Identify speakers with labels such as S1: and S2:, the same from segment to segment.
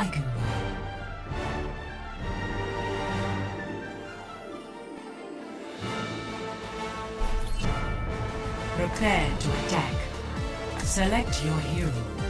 S1: Eichenwald. Prepare to attack. Select your hero.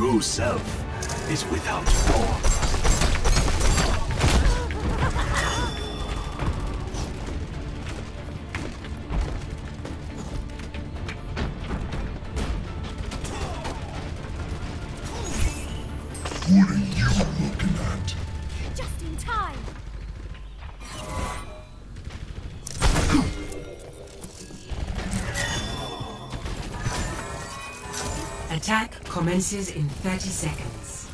S2: True self is without form.
S3: What are you looking at?
S4: Just in time.
S1: commences in 30 seconds.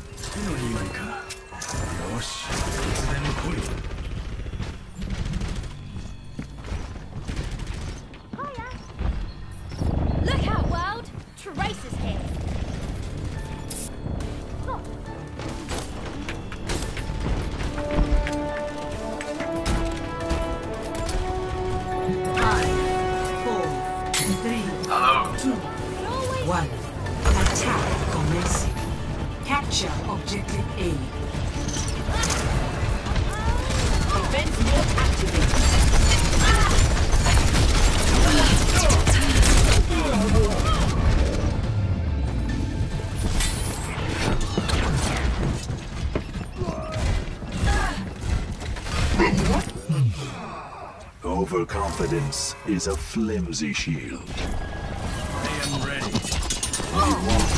S4: Look out, world! Tracer's here!
S2: Overconfidence is a flimsy shield.
S5: I am ready.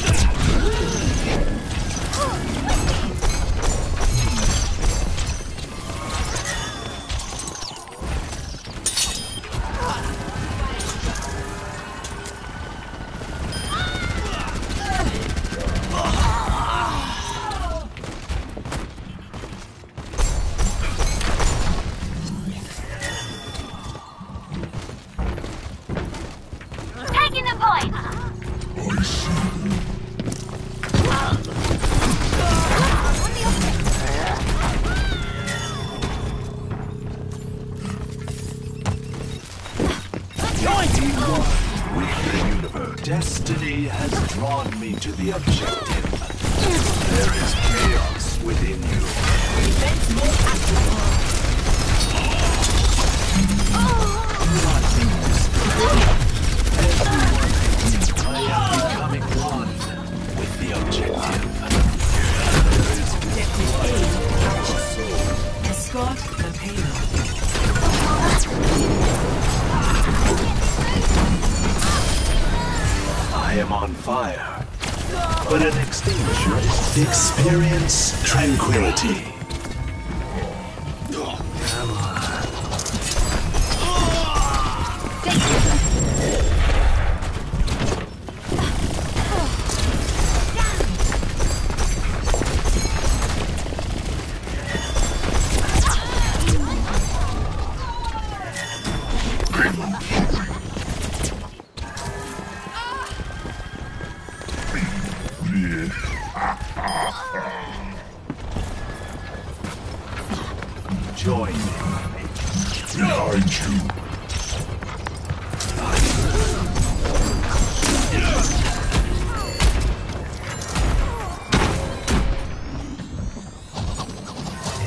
S4: Taking the point!
S3: I see.
S2: The universe, destiny has drawn me to the objective. There is chaos within you. I experience tranquility.
S3: Behind you.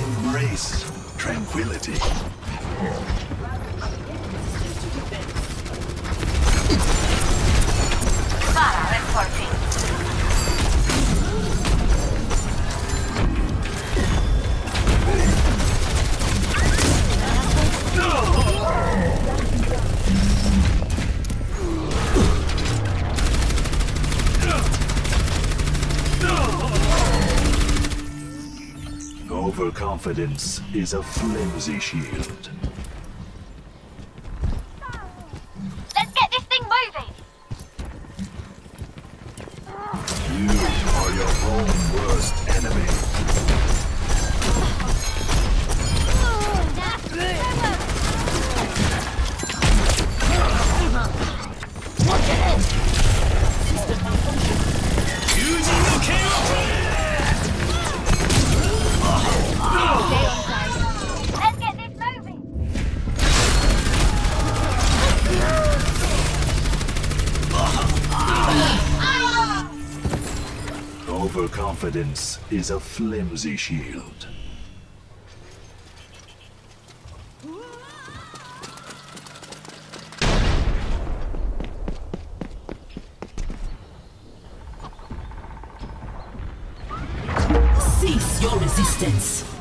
S2: Embrace tranquility.
S4: Vara reporting.
S2: Overconfidence is a flimsy shield. Overconfidence is a flimsy shield.
S1: Cease your resistance.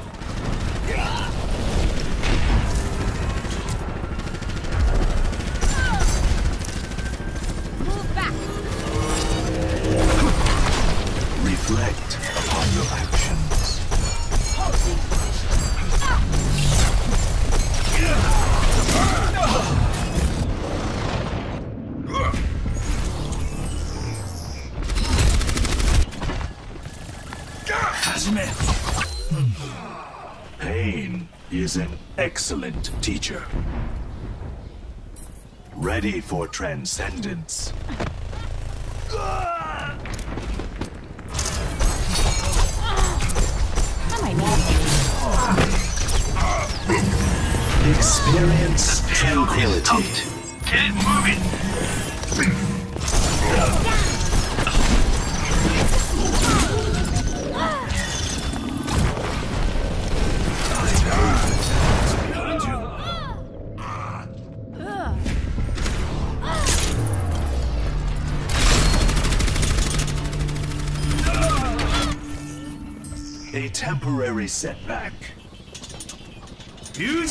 S2: Is an excellent teacher. Ready for transcendence. Experience tranquility.
S5: Get it
S2: moving! Temporary setback.
S5: 友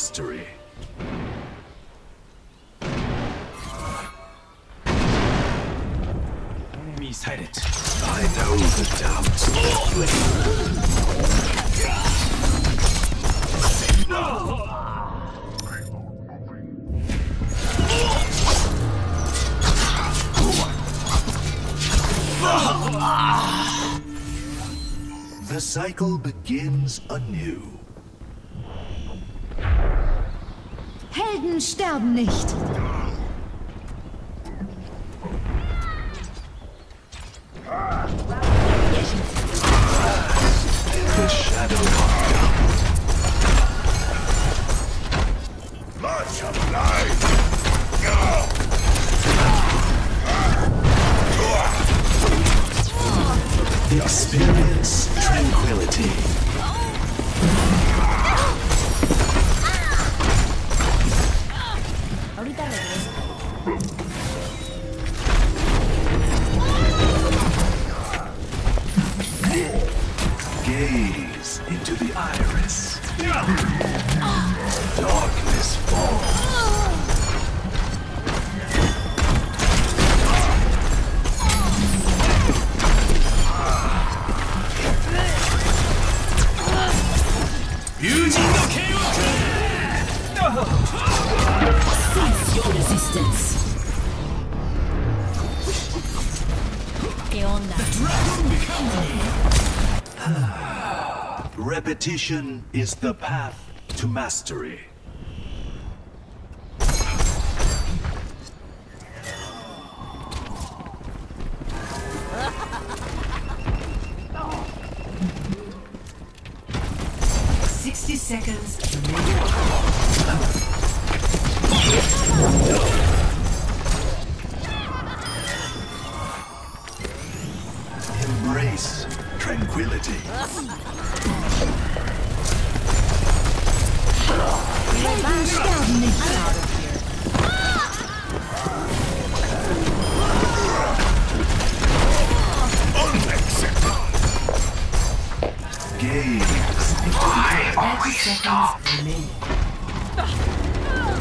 S2: Mastery.
S5: Enemy sighted.
S2: I know the doubts that. The cycle begins anew.
S6: Helden sterben nicht.
S2: The shadow
S1: Cease your resistance.
S4: ¿Qué onda?
S2: Repetition is the path to mastery.
S1: Sixty seconds remaining.
S2: Embrace tranquility.
S6: Helden sterben nicht.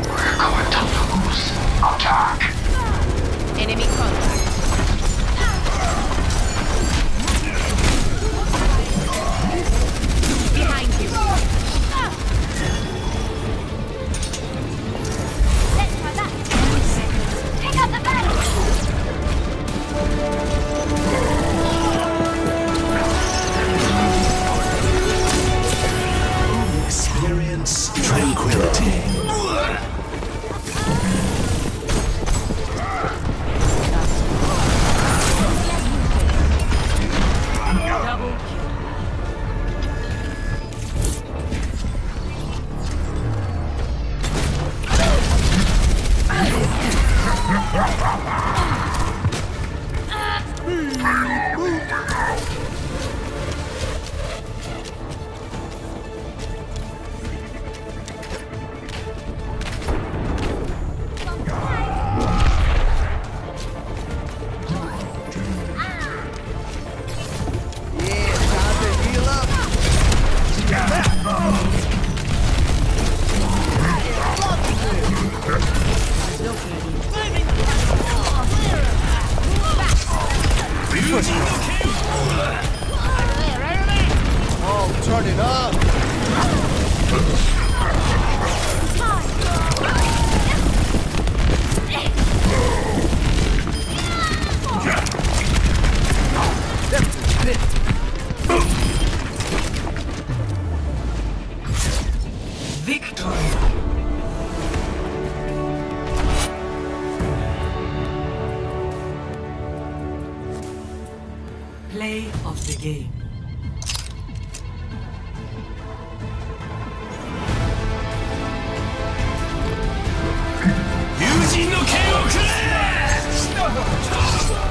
S3: Unacceptable.
S2: Gaze.
S1: Thirty seconds remaining.
S4: Enemy contact.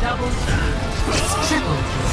S1: Double. Triple.